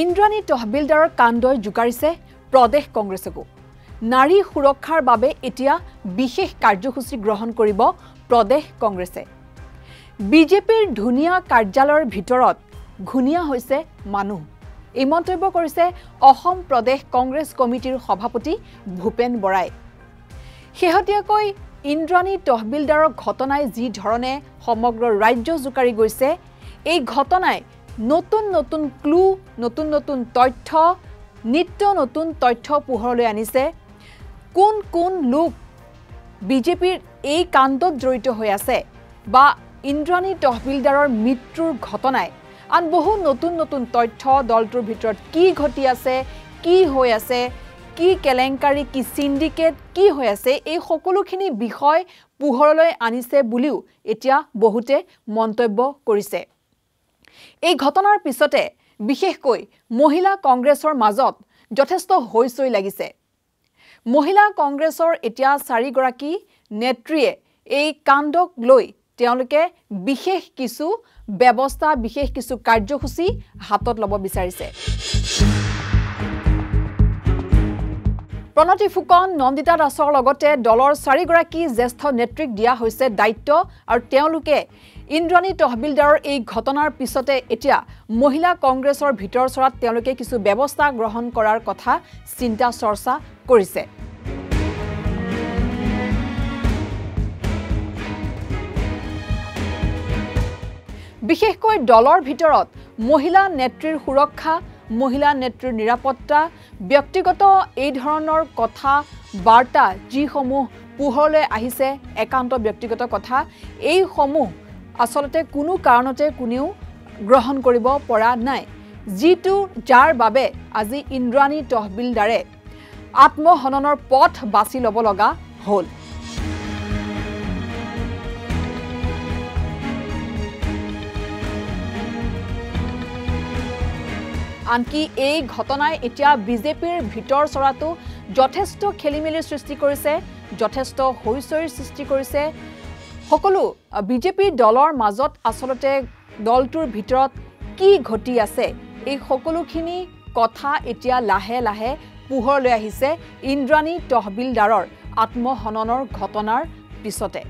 ইন্দ্ৰাণী তহবিলদাৰৰ কাণ্ডই জোকাৰিছে প্ৰদেশ কংগ্ৰেছকো। নাৰী সুৰক্ষাৰ বাবে এতিয়া বিশেষ কাৰ্যসূচী গ্ৰহণ কৰিব প্ৰদেশ কংগ্ৰেছে। বিজেপিৰ ধুনীয়া কাৰ্যালয়ৰ ভিতৰত ঘূণীয়া হৈছে মানুহ। এই মন্তব্য কৰিছে অসম প্ৰদেশ কংগ্ৰেছ কমিটিৰ সভাপতি ভূপেন বৰাই। শেহতীয়াকৈ ইন্দ্ৰাণী তহবিলদাৰৰ ঘটনাই যি ধৰণে সমগ্ৰ ৰাজ্য জোকাৰি গৈছে এই ঘটনাই নতুন নতুন ক্লু নতুন নতুন তথ্য নিত্য নতুন তথ্য পোহৰলৈ আনিছে। কোন কোন লোক বিজেপিৰ এই কাণ্ডত জড়িত হৈ আছে বা ইন্দ্ৰাণী তহবিলদাৰৰ মৃত্যুৰ ঘটনাই আন বহু নতুন নতুন তথ্য দলটোৰ ভিতৰত কি ঘটি আছে কি হৈ আছে কি কেলেংকাৰী কি চিণ্ডিকেট কি হৈ আছে এই সকলোখিনি বিষয় পোহৰলৈ আনিছে বুলিও এতিয়া বহুতে মন্তব্য কৰিছে। এই ঘটনাৰ পিছতে বিশেষকৈ মহিলা কংগ্ৰেছৰ মাজত যথেষ্ট হৈচৈ লাগিছে। মহিলা কংগ্ৰেছৰ এতিয়া চাৰিগৰাকী নেত্ৰীয়ে এই কাণ্ডক লৈ তেওঁলোকে বিশেষ কিছু ব্যৱস্থা বিশেষ কিছু কাৰ্যসূচী হাতত ল'ব বিচাৰিছে। প্ৰণতি ফুকন নন্দিতা দাসৰ লগতে দলৰ চাৰিগৰাকী জ্যেষ্ঠ নেত্ৰীক দিয়া হৈছে দায়িত্ব আৰু তেওঁলোকে ইন্দ্ৰাণী তহবিলদাৰৰ এই ঘটনাৰ পিছতে এতিয়া মহিলা কংগ্ৰেছৰ ভিতৰ চৰাত তেওঁলোকে কিছু ব্যৱস্থা গ্ৰহণ কৰাৰ কথা চিন্তা চৰ্চা কৰিছে। বিশেষকৈ দলৰ ভিতৰত মহিলা নেত্ৰীৰ সুৰক্ষা মহিলা নেত্ৰীৰ নিৰাপত্তা ব্যক্তিগত এই ধৰণৰ কথা বাৰ্তা যিসমূহ পোহৰলৈ আহিছে একান্ত ব্যক্তিগত কথা এইসমূহ আচলতে কোনো কাৰণতে কোনেও গ্ৰহণ কৰিব পৰা নাই। যিটো যাৰ বাবে আজি ইন্দ্ৰাণী তহবিলদাৰে আত্মহননৰ পথ বাছি ল'ব লগা হ'ল। আনকি এই ঘটনাই এতিয়া বিজেপিৰ ভিতৰ চৰাটো যথেষ্ট খেলি মেলিৰ সৃষ্টি কৰিছে যথেষ্ট হৈচৈৰ সৃষ্টি কৰিছে। সকলো বিজেপি দলৰ মাজত আচলতে দলটোৰ ভিতৰত কি ঘটি আছে এই সকলোখিনি কথা এতিয়া লাহে লাহে পোহৰলৈ আহিছে ইন্দ্ৰাণী তহবিলদাৰৰ আত্মহননৰ ঘটনাৰ পিছতে।